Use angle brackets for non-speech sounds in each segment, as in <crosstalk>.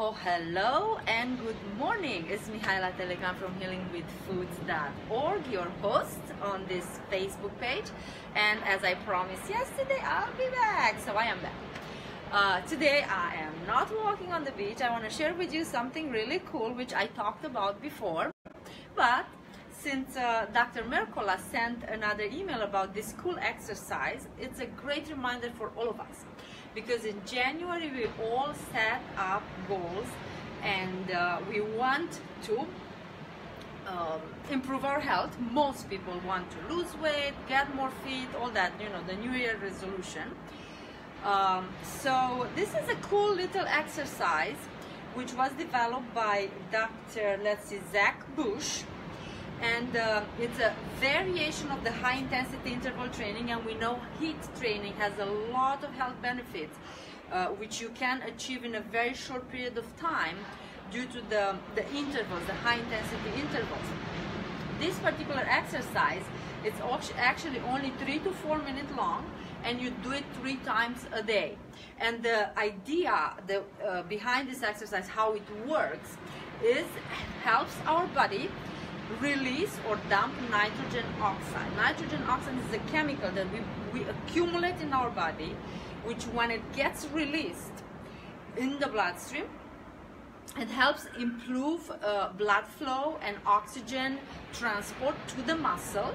Oh, hello and good morning. It's Mihaela Telecan from healingwithfoods.org, your host on this Facebook page. And as I promised yesterday, I'll be back. So I am back. Uh, today I am not walking on the beach. I want to share with you something really cool, which I talked about before. But since uh, Dr. Mercola sent another email about this cool exercise, it's a great reminder for all of us because in January we all set up goals and uh, we want to um, improve our health. Most people want to lose weight, get more fit, all that, you know, the New Year resolution. Um, so this is a cool little exercise which was developed by Dr. let's see, Zach Bush and uh, it's a variation of the high intensity interval training and we know HIIT training has a lot of health benefits uh, which you can achieve in a very short period of time due to the, the intervals, the high intensity intervals. This particular exercise it's actually only three to four minutes long and you do it three times a day. And the idea the, uh, behind this exercise, how it works, is helps our body release or dump nitrogen oxide. Nitrogen oxide is a chemical that we, we accumulate in our body, which when it gets released in the bloodstream, it helps improve uh, blood flow and oxygen transport to the muscle,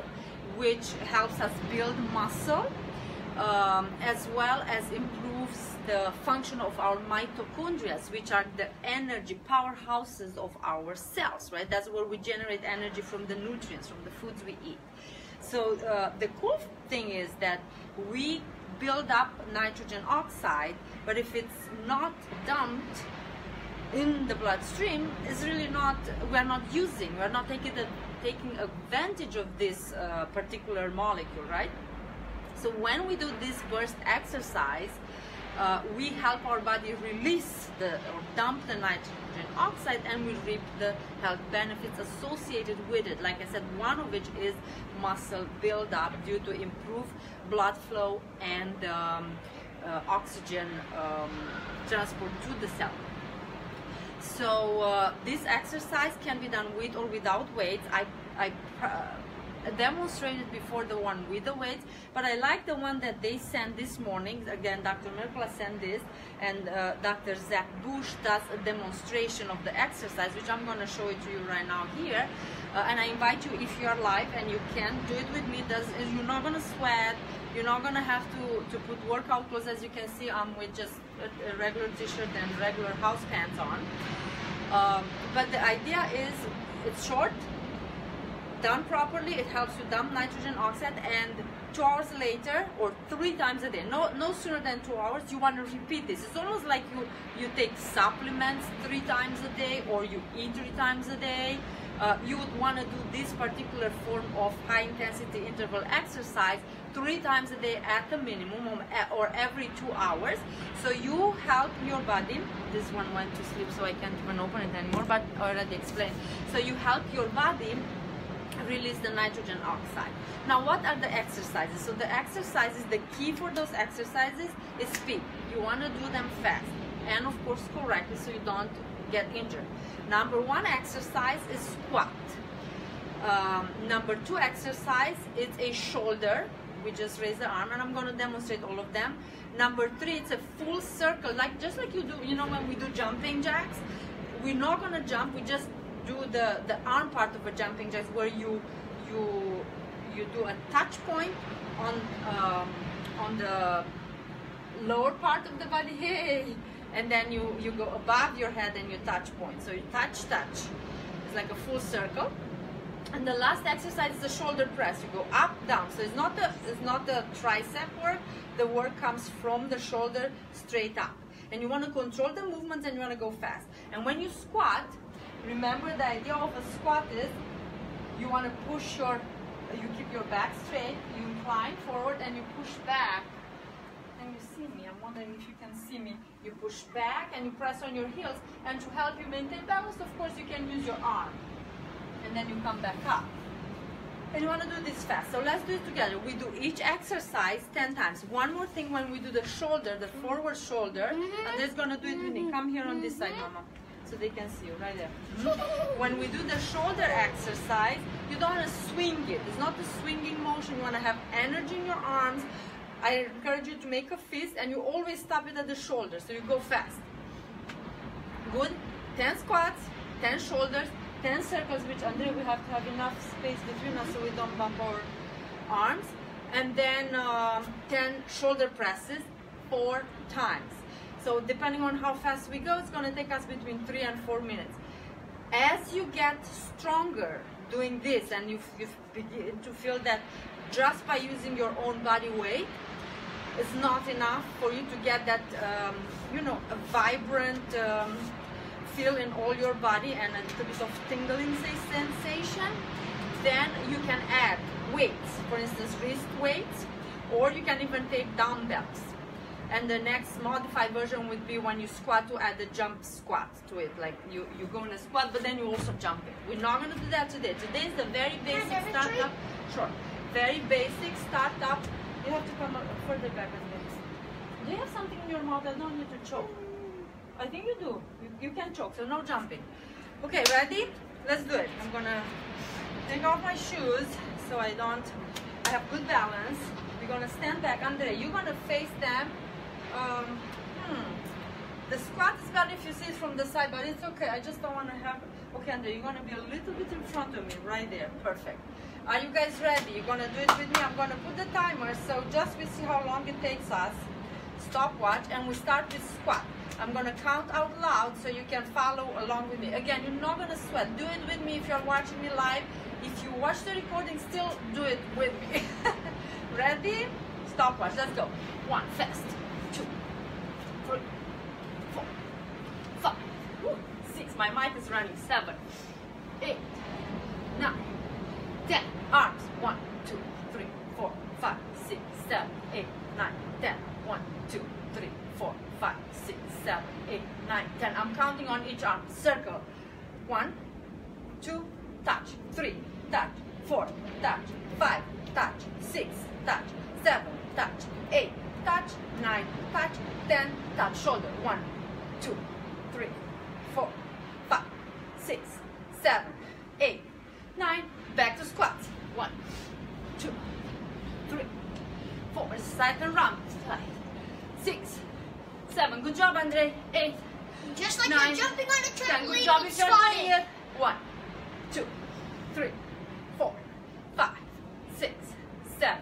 which helps us build muscle, um, as well as improves the function of our mitochondria, which are the energy powerhouses of our cells, right? That's where we generate energy from the nutrients, from the foods we eat. So uh, the cool thing is that we build up nitrogen oxide, but if it's not dumped in the bloodstream, it's really not, we're not using, we're not taking, the, taking advantage of this uh, particular molecule, right? So when we do this burst exercise, uh, we help our body release the or dump the nitrogen oxide and we reap the health benefits associated with it. Like i said one of which is muscle buildup due to improved blood flow and um, uh, oxygen um, transport to the cell. So uh, this exercise can be done with or without weights. I, I demonstrated before the one with the weights, but I like the one that they sent this morning. Again, Dr. Mercola sent this, and uh, Dr. Zach Bush does a demonstration of the exercise, which I'm going to show it to you right now here. Uh, and I invite you, if you are live and you can, do it with me. Does You're not going to sweat. You're not going to have to, to put workout clothes. As you can see, I'm with just a, a regular t-shirt and regular house pants on. Um, but the idea is it's short, done properly, it helps you dump nitrogen oxide and two hours later or three times a day, no, no sooner than two hours, you want to repeat this. It's almost like you, you take supplements three times a day or you eat three times a day. Uh, you would want to do this particular form of high intensity interval exercise three times a day at the minimum or every two hours so you help your body this one went to sleep so I can't even open it anymore but already explained so you help your body release the nitrogen oxide. Now what are the exercises? So the exercises, the key for those exercises is speed. You want to do them fast and of course correctly so you don't get injured. Number one exercise is squat. Um, number two exercise is a shoulder. We just raise the arm and I'm going to demonstrate all of them. Number three, it's a full circle, like just like you do, you know, when we do jumping jacks, we're not going to jump, we just do the, the arm part of a jumping jacks where you you you do a touch point on um, on the lower part of the body, <laughs> hey, and then you you go above your head and you touch point. So you touch, touch. It's like a full circle. And the last exercise is the shoulder press. You go up, down. So it's not the it's not the tricep work. The work comes from the shoulder straight up. And you want to control the movements and you want to go fast. And when you squat, Remember the idea of a squat is you want to push your, you keep your back straight, you incline forward and you push back. And you see me, I'm wondering if you can see me. You push back and you press on your heels. And to help you maintain balance, of course, you can use your arm. And then you come back up. and you want to do this fast. So let's do it together. We do each exercise 10 times. One more thing when we do the shoulder, the forward shoulder, and mm-hmm. there's gonna do it with me. Come here on this side, mm-hmm. mama, so they can see you right there. When we do the shoulder exercise, you don't want to swing it. It's not a swinging motion. You want to have energy in your arms. I encourage you to make a fist and you always stop it at the shoulder, so you go fast. Good. 10 squats, 10 shoulders, 10 circles, which Andre, we have to have enough space between us so we don't bump our arms. And then um, 10 shoulder presses, four times. So depending on how fast we go, it's gonna take us between three and four minutes. As you get stronger doing this and you, you begin to feel that just by using your own body weight, it's not enough for you to get that, um, you know, a vibrant um, feel in all your body and a little bit of tingling sensation, then you can add weights, for instance, wrist weights, or you can even take dumbbells. And the next modified version would be when you squat to add the jump squat to it. Like you, you go in a squat, but then you also jump it. We're not gonna do that today. Today is the very basic startup. Sure. Very basic startup. You have to come further back on this. Do you have something in your mouth? I don't need to choke. I think you do. You, you can choke, so no jumping. Okay, ready? Let's do it. I'm gonna take off my shoes so I don't, I have good balance. We're gonna stand back. Andre, you're gonna face them. Um, hmm. The squat is better if you see it from the side, but it's okay. I just don't wanna have, okay Andre, you're gonna be a little bit in front of me, right there. Perfect. Are you guys ready? You're gonna do it with me. I'm gonna put the timer so just we see how long it takes us. Stopwatch and we start with squat. I'm gonna count out loud so you can follow along with me. Again, you're not gonna sweat. Do it with me if you're watching me live. If you watch the recording, still do it with me. <laughs> Ready? Stopwatch. Let's go. One, fast. Two, three, four, five, six. My mic is running. Seven, eight, nine, ten. Arms. One, two, three, four, five, six, seven, eight, nine, ten. One, two, three, four, five, six, seven, eight, nine, ten. I'm counting on each arm. Circle. One, two, touch. Three, touch. Four, touch. Five, touch. Six, touch. Seven, touch. Eight, touch. Nine, touch. Ten, touch. Shoulder. One, two, three, four, five, six, seven, eight, nine. Back to squats. One, two, three, four. Second round. Five, six, seven. Good job, Andre. Eight, Just like Nine, you're jumping on a ten. Good job and you're squatting. it. One, two, three, four, five, six, seven.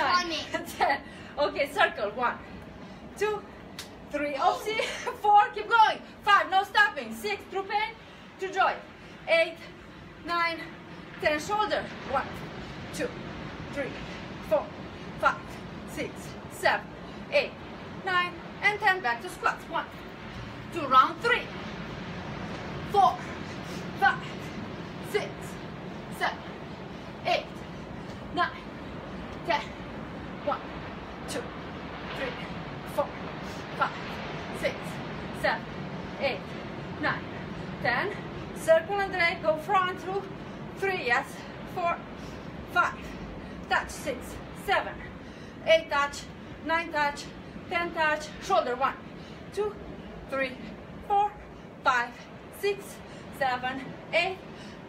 Nine. Okay, circle. One, two, three. Oh, oh. see? <laughs> Four. Keep going. Five. No stopping. Six. Through pain to joy. Eight, nine, ten. Shoulder. One, two, three, four, five, six, seven, eight, nine, and ten. Back to squats. One, two. Round three. three, four, five, six, seven, eight, nine, ten. 10 circle and then go front through. 3 yes. 4 5 touch 6 7 8 touch 9 touch 10 touch shoulder 1 2 3 4 5 6 7 8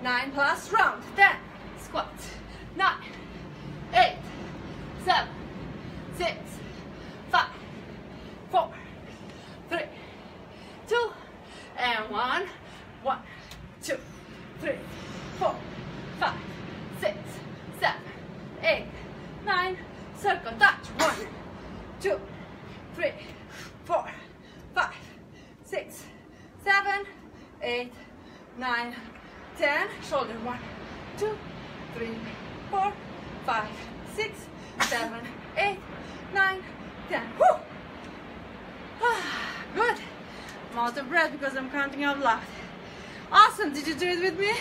9 round. 10 squat. 9 8 7 6 5 seven, eight, nine, ten. Whew. Ah, good. I'm out of breath because I'm counting out loud. Awesome. Did you do it with me?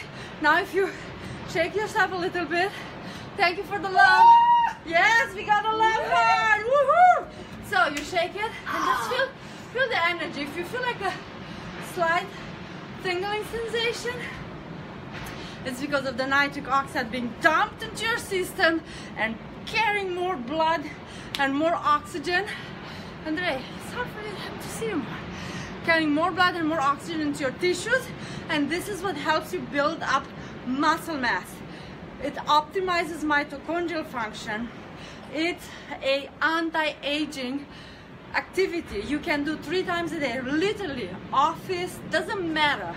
Now if you shake yourself a little bit. Thank you for the love. Yes, we got a love heart. Woohoo! So you shake it and just feel feel the energy. If you feel like a slight tingling sensation, it's because of the nitric oxide being dumped into your system and carrying more blood and more oxygen. Andre, it's to see you. Carrying more blood and more oxygen into your tissues, and this is what helps you build up muscle mass. It optimizes mitochondrial function. It's a anti-aging activity you can do three times a day literally office doesn't matter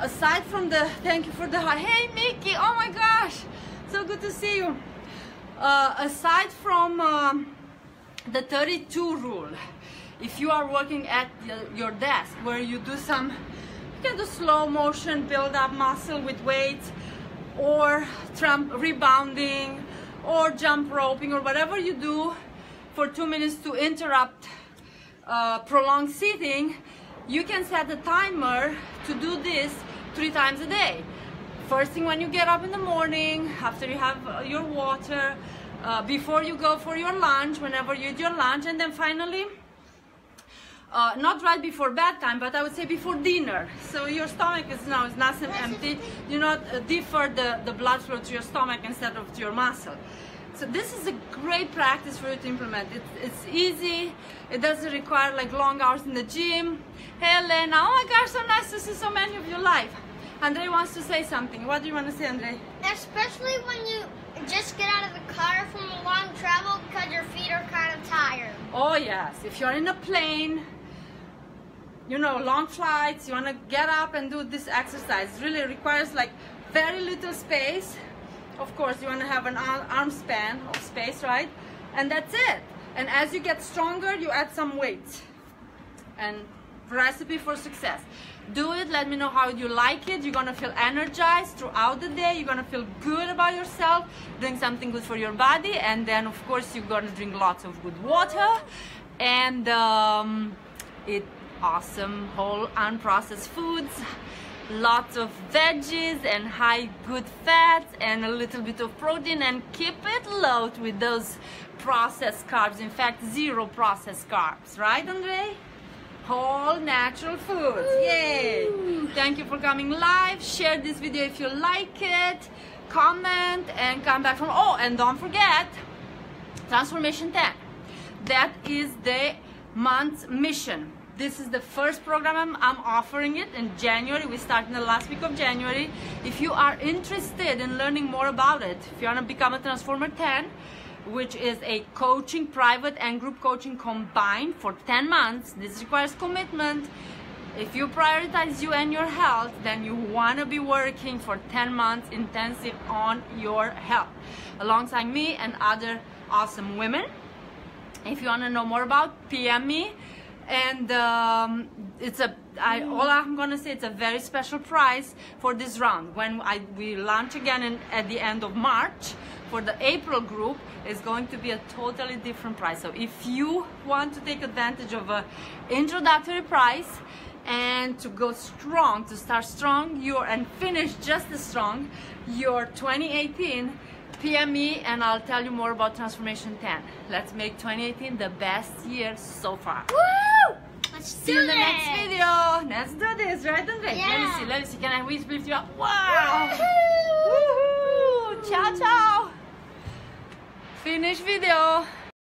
aside from the thank you for the hi hey Mickey oh my gosh so good to see you uh, aside from um, the 32 rule if you are working at your desk where you do some you can do slow motion build up muscle with weights or rebounding or jump roping or whatever you do for two minutes to interrupt uh, prolonged sitting, you can set a timer to do this three times a day. First thing when you get up in the morning, after you have uh, your water, uh, before you go for your lunch, whenever you eat your lunch, and then finally, uh, not right before bedtime, but I would say before dinner. So your stomach is now is and empty. You not uh, defer the, the blood flow to your stomach instead of to your muscle. So this is a great practice for you to implement. It's, it's easy. It doesn't require like long hours in the gym. Hey Elena, oh my gosh, so nice to see so many of you live. Andre wants to say something. What do you want to say, Andre? Especially when you just get out of the car from a long travel because your feet are kind of tired. Oh yes, if you're in a plane, you know, long flights, you want to get up and do this exercise. It really requires like very little space of course you want to have an arm span of space right and that's it and as you get stronger you add some weight and recipe for success. Do it let me know how you like it. You're gonna feel energized throughout the day. You're gonna feel good about yourself. Doing something good for your body and then of course you're gonna drink lots of good water. And um, awesome whole unprocessed foods lots of veggies and high good fats and a little bit of protein and keep it low with those processed carbs. In fact zero processed carbs. Right Andre whole natural foods. Yay. Thank you for coming live. Share this video if you like it. Comment and come back from oh and don't forget transformation 10 that is the month's mission. This is the first program I'm, I'm, offering it in January. We start in the last week of January. If you are interested in learning more about it, if you want to become a Transformer 10, which is a coaching, private and group coaching combined for 10 months, this requires commitment. If you prioritize you and your health, then you want to be working for 10 months intensive on your health alongside me and other awesome women. If you want to know more about, PM me and um, it's a I, all I'm gonna say it's a very special price for this round when I we launch again in, at the end of March for the April group is going to be a totally different price so if you want to take advantage of a introductory price and to go strong to start strong your and finish just as strong your 2018 PM me and I'll tell you more about Transformation 10. Let's make 2018 the best year so far. Woo! Let's see you in the next video. Let's do this, right, Andre? Yeah. Let me see, let me see. Can I lift you up? Wow! Woohoo! Ciao, ciao! Finish video.